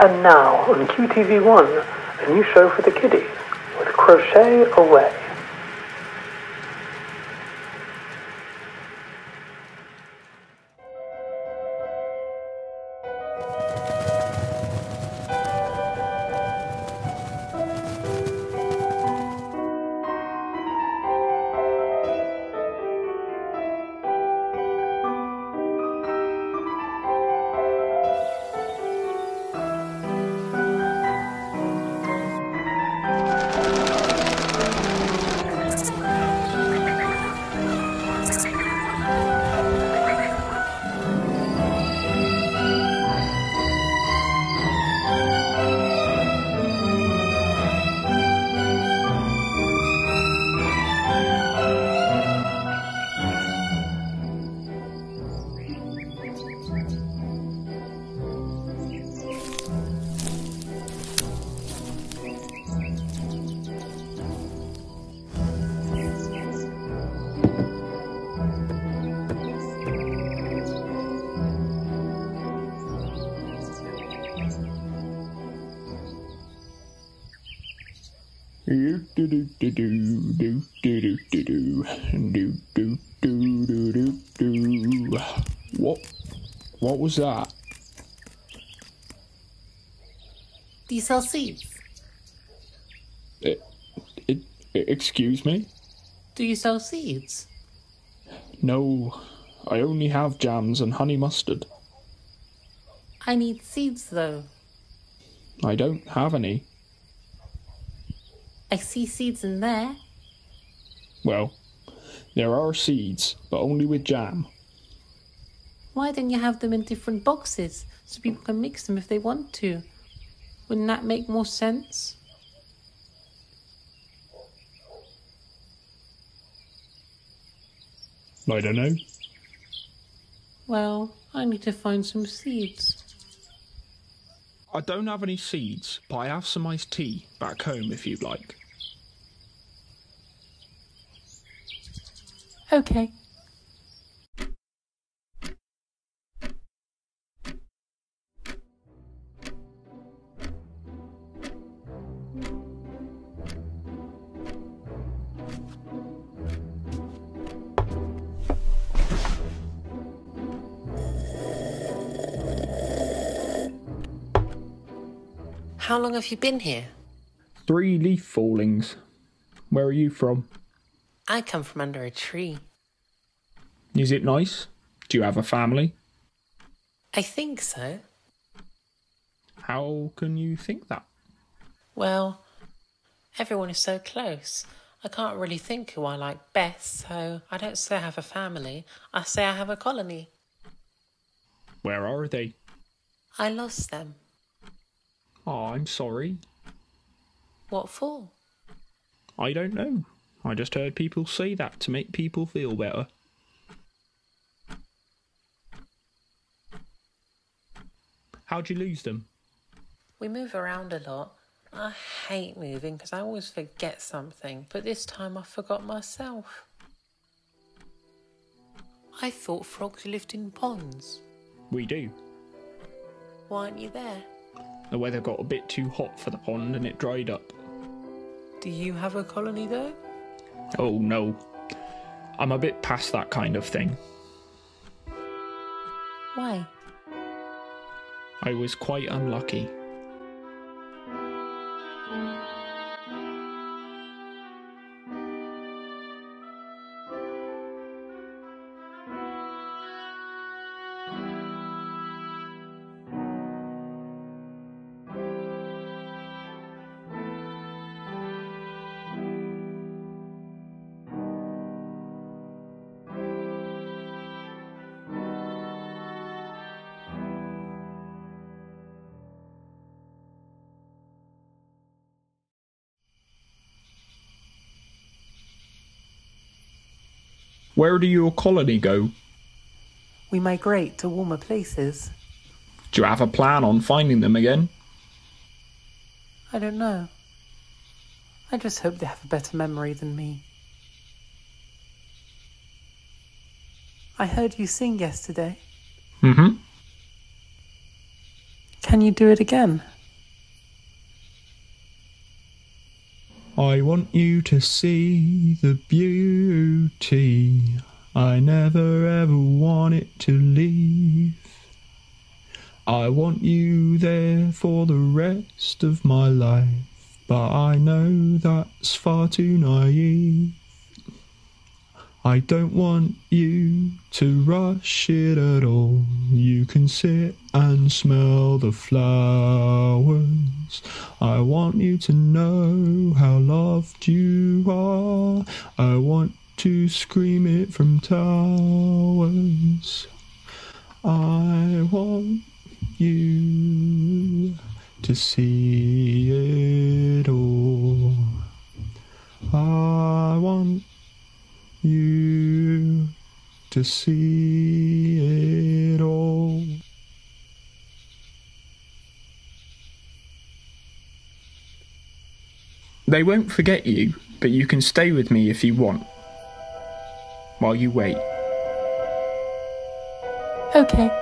And now on QTV1, a new show for the kiddies with Crochet Away. Do do do do do do do do do do do do do do do. What? What was that? Do you sell seeds? Eh, it, it, excuse me? Do you sell seeds? No, I only have jams and honey mustard. I need seeds though. I don't have any. I see seeds in there. Well, there are seeds, but only with jam. Why don't you have them in different boxes so people can mix them if they want to? Wouldn't that make more sense? I don't know. Well, I need to find some seeds. I don't have any seeds, but I have some iced tea back home if you'd like. Okay. How long have you been here? Three leaf fallings. Where are you from? I come from under a tree. Is it nice? Do you have a family? I think so. How can you think that? Well, everyone is so close. I can't really think who I like best, so I don't say I have a family. I say I have a colony. Where are they? I lost them. Oh, I'm sorry. What for? I don't know. I just heard people say that to make people feel better. How'd you lose them? We move around a lot. I hate moving because I always forget something, but this time I forgot myself. I thought frogs lived in ponds. We do. Why aren't you there? The weather got a bit too hot for the pond and it dried up. Do you have a colony though? Oh no. I'm a bit past that kind of thing. Why? I was quite unlucky. Where do your colony go? We migrate to warmer places. Do you have a plan on finding them again? I don't know. I just hope they have a better memory than me. I heard you sing yesterday. Mm-hmm. Can can you do it again? I want you to see the beauty. I never ever want it to leave. I want you there for the rest of my life, but I know that's far too naive. I don't want you to rush it at all. You can sit and smell the flowers. I want you to know how loved you are. I want to scream it from towers. I want you to see it all. I want you to see it all. They won't forget you, but you can stay with me if you want. While you wait. Okay.